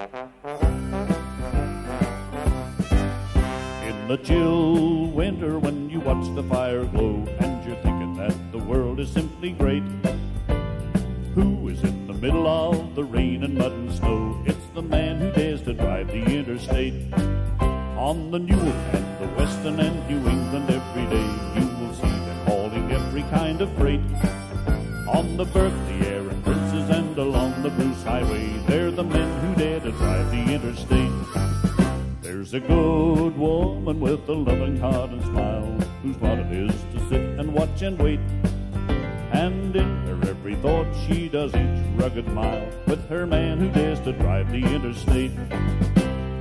In the chill winter when you watch the fire glow and you're thinking that the world is simply great. Who is in the middle of the rain and mud and snow? It's the man who dares to drive the interstate. On the Newell and the Western and New England every day, you will see them hauling every kind of freight. On the Burke, to drive the interstate. There's a good woman with a loving heart and smile, whose lot it is to sit and watch and wait. And in her every thought she does each rugged mile with her man who dares to drive the interstate.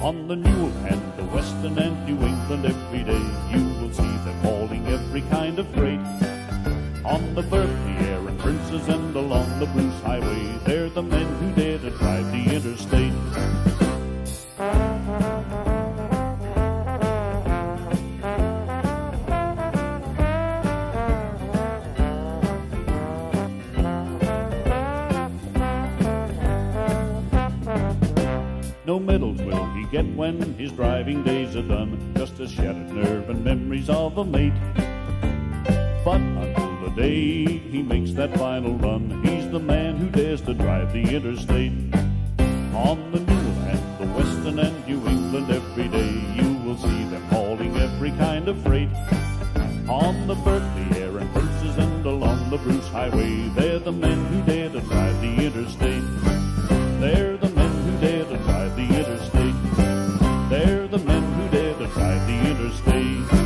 On the Newell and the Western and New England every day, you will see them hauling every kind of freight. On the Burke, the Eyre and Princes, and along the Bruce Highway, they're the men who dare No medals will he get when his driving days are done, just a shattered nerve and memories of a mate. But until the day he makes that final run, he's the man who dares to drive the interstate. On the Newell and the Western and New England every day, you will see them hauling every kind of freight. On the Berkeley the Eyre and Princes, and along the Bruce Highway, they're the men who dare Thursday.